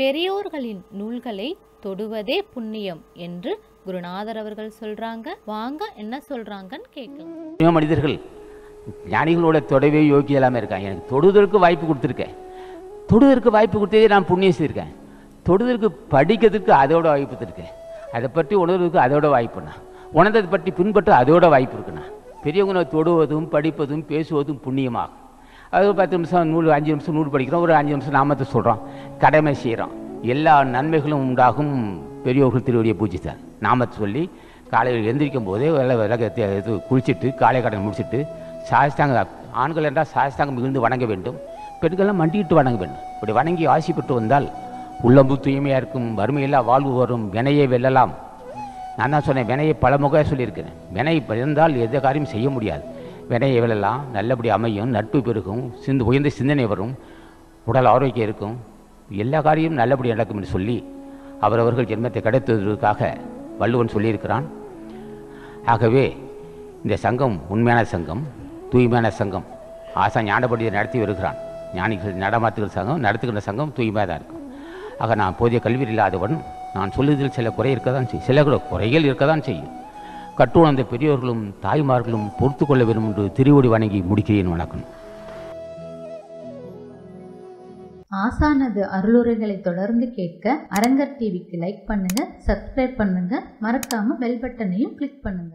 பெரியோர்களின் நூல்களை தொடுவதே புண்ணியம் என்று குருநாதர் அவர்கள் சொல்றாங்க. வாங்க என்ன சொல்றாங்கன்னு கேட்கலாம். மனிதர்கள் ஞானிகளோட தொடவே யோகி எல்லாமே இருக்காங்க. எனக்கு தொடுதற்கு வாய்ப்பு கொடுத்துருக்கேன். தொடுதற்கு வாய்ப்பு கொடுத்ததே நான் புண்ணியம் செய்திருக்கேன். தொடுதற்கு படிக்கிறதுக்கு அதோட வாய்ப்பு இருக்கேன் அதை பற்றி உணர்வதற்கு அதோட வாய்ப்புண்ணா உணர்ந்ததை பற்றி பின்பற்ற அதோட வாய்ப்பு இருக்குண்ணா. பெரியவங்களை தொடுவதும் படிப்பதும் பேசுவதும் புண்ணியமாகும். அது ஒரு பத்து நிமிஷம் நூல் அஞ்சு நிமிஷம் நூல் படிக்கிறோம். ஒரு அஞ்சு நிமிஷம் நாமத்தை சொல்கிறோம் கடமை செய்கிறோம் எல்லா நன்மைகளும் உண்டாகும் பெரியோர்கள் திருவடியை பூஜித்தார். நாமத்தை சொல்லி காலையில் எந்திரிக்கும் போதே வில விலக இது குளிச்சுட்டு காலை கடன் முடிச்சுட்டு சாஸ்தாங்க ஆண்கள் என்றால் சாஸ்தாங்க மிகுந்து வணங்க வேண்டும். பெண்கள்லாம் மண்டிட்டு வணங்க வேண்டும். இப்படி வணங்கி ஆசி பெற்று வந்தால் உள்ளம்பு தூய்மையாக இருக்கும் வறுமையில்லா வாழ்வு வரும் வினையை வெல்லலாம். நான் தான் சொன்னேன் வினையை பல முக சொல்லியிருக்கிறேன். வினை இருந்தால் எந்த காரியம் செய்ய முடியாது. வினையை நல்லபடி அமையும் நட்பு பெருகும் சிந்து உயர்ந்த சிந்தனை வரும் உடல் ஆரோக்கியம் இருக்கும். எல்லா காரியமும் நல்லபடி நடக்கும் என்று சொல்லி அவரவர்கள் ஜென்மத்தை கிடைத்ததற்காக வள்ளுவன் சொல்லியிருக்கிறான். ஆகவே இந்த சங்கம் உண்மையான சங்கம் தூய்மையான சங்கம். ஆசா ஞானபடியை நடத்தி வருகிறான். ஞானிகள் நடமாத்துகிற சங்கம் நடத்துகின்ற சங்கம் தூய்மையாக தான் இருக்கும். ஆக நான் போதிய கல்வி இல்லாதவன் நான் சொல்லுவதில் சில குறை இருக்க தான் செய்யும். சில கூட குறைகள் இருக்க தான் செய்யும். கற்றுணர்ந்த பெரியோர்களும் தாய்மார்களும் பொறுத்து கொள்ள வேண்டும் என்று திருவடி வணங்கி முடிக்கிறேன் வணக்கம். ஆசானது அருளுரைகளை தொடர்ந்து கேட்க அரங்கர் டிவிக்கு லைக் பண்ணுங்க சப்ஸ்கிரைப் பண்ணுங்க. மறக்காம பெல் பட்டனையும் கிளிக் பண்ணுங்க.